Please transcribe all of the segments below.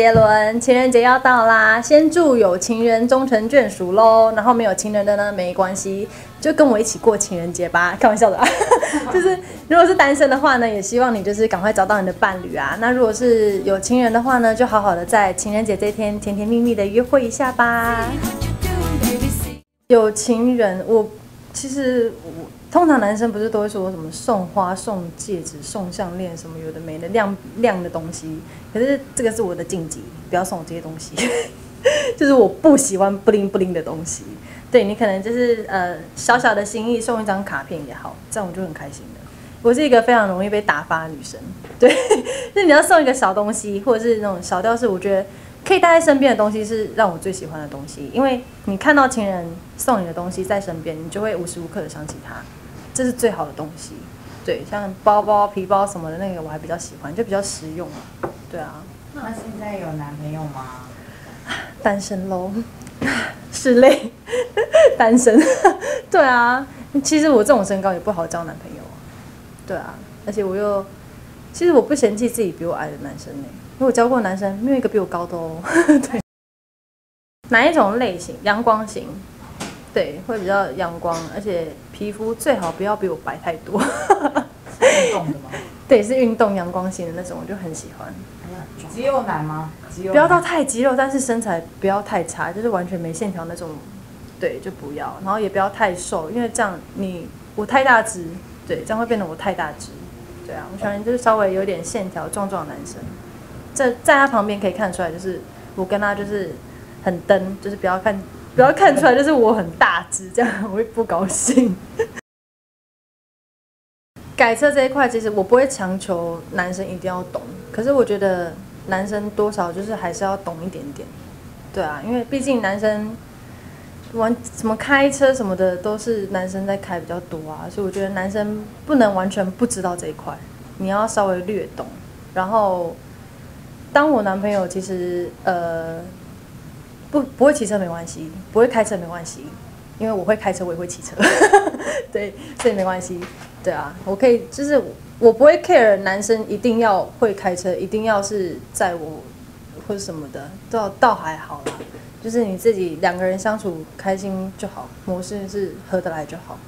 是杰伦。情人节要到啦，先祝有情人终成眷属喽。然后没有情人的呢，没关系，就跟我一起过情人节吧。开玩笑的啊，就是如果是单身的话呢，也希望你就是赶快找到你的伴侣啊。那如果是有情人的话呢，就好好的在情人节这一天甜甜蜜蜜的约会一下吧。有情人，我其实我通常男生不是都会说什么送花、送戒指、送项链什么有的没的亮亮的东西，可是这个是我的禁忌，不要送我这些东西，就是我不喜欢不灵不灵的东西。对你可能就是呃小小的心意送一张卡片也好，这样我就很开心的。我是一个非常容易被打发的女生，对，就你要送一个小东西或者是那种小吊饰，我觉得。可以带在身边的东西是让我最喜欢的东西，因为你看到情人送你的东西在身边，你就会无时无刻的想起他，这是最好的东西。对，像包包、皮包什么的那个我还比较喜欢，就比较实用嘛。对啊。那现在有男朋友吗？单身喽，是累，单身。对啊，其实我这种身高也不好交男朋友啊。对啊，而且我又，其实我不嫌弃自己比我矮的男生呢。因为我教过男生，没有一个比我高的哦。对，哪一种类型？阳光型，对，会比较阳光，而且皮肤最好不要比我白太多。运动的吗？对，是运动阳光型的那种，我就很喜欢。肌肉男吗？肌肉不要到太肌肉，但是身材不要太差，就是完全没线条那种。对，就不要，然后也不要太瘦，因为这样你我太大只，对，这样会变得我太大只。对啊，我喜欢就是稍微有点线条壮壮的男生。在在他旁边可以看出来，就是我跟他就是很登，就是不要看不要看出来，就是我很大只，这样 我会不高兴。改车这一块，其实我不会强求男生一定要懂，可是我觉得男生多少就是还是要懂一点点。对啊，因为毕竟男生玩什么开车什么的都是男生在开比较多啊，所以我觉得男生不能完全不知道这一块，你要稍微略懂，然后。当我男朋友其实呃不不会骑车没关系，不会开车没关系，因为我会开车，我也会骑车，对，所以没关系。对啊，我可以就是我不会 care 男生一定要会开车，一定要是在我或者什么的，倒倒还好啦，就是你自己两个人相处开心就好，模式是合得来就好。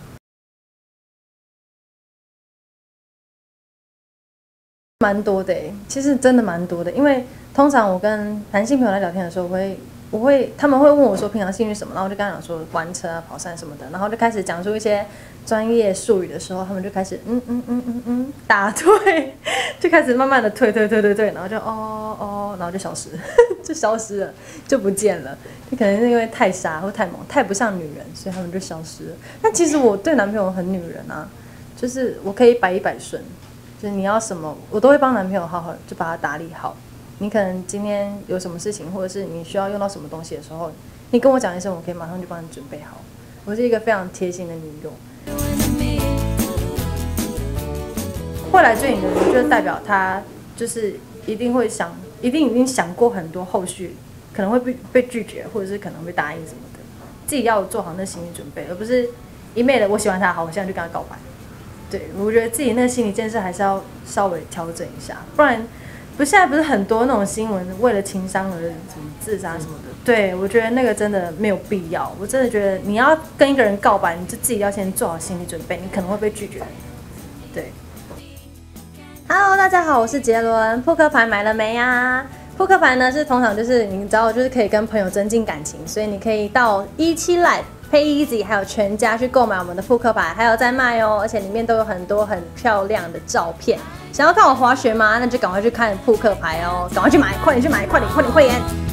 蛮多的其实真的蛮多的，因为通常我跟男性朋友来聊天的时候，我会我会他们会问我说平常兴趣什么，然后我就跟他讲说玩车啊、跑山什么的，然后就开始讲出一些专业术语的时候，他们就开始嗯嗯嗯嗯嗯打退，就开始慢慢的退退退退退，然后就哦哦，然后就消失，就消失了，就不见了。就可能是因为太傻或太猛，太不像女人，所以他们就消失了。但其实我对男朋友很女人啊，就是我可以百依百顺。就是你要什么，我都会帮男朋友好好就把它打理好。你可能今天有什么事情，或者是你需要用到什么东西的时候，你跟我讲一声，我可以马上就帮你准备好。我是一个非常贴心的女友。会来追你的人，就代表他就是一定会想，一定已经想过很多后续可能会被被拒绝，或者是可能会答应什么的，自己要做好那心理准备，而不是一昧的我喜欢他，好，我现在就跟他告白。对，我觉得自己那心理建设还是要稍微调整一下，不然不现在不是很多那种新闻为了情商而什么自杀什么的。对，我觉得那个真的没有必要。我真的觉得你要跟一个人告白，你就自己要先做好心理准备，你可能会被拒绝。对。Hello，大家好，我是杰伦。扑克牌买了没呀？扑克牌呢是通常就是你知道就是可以跟朋友增进感情，所以你可以到一期来。黑 Easy 还有全家去购买我们的扑克牌，还有在卖哦，而且里面都有很多很漂亮的照片。想要看我滑雪吗？那就赶快去看扑克牌哦，赶快去买，快点去买，快点，快点，快点！